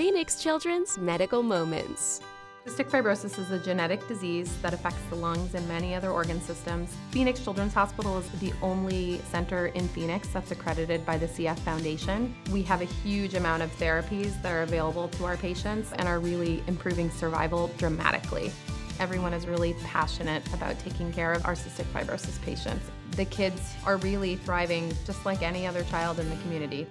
Phoenix Children's Medical Moments. Cystic fibrosis is a genetic disease that affects the lungs and many other organ systems. Phoenix Children's Hospital is the only center in Phoenix that's accredited by the CF Foundation. We have a huge amount of therapies that are available to our patients and are really improving survival dramatically. Everyone is really passionate about taking care of our cystic fibrosis patients. The kids are really thriving just like any other child in the community.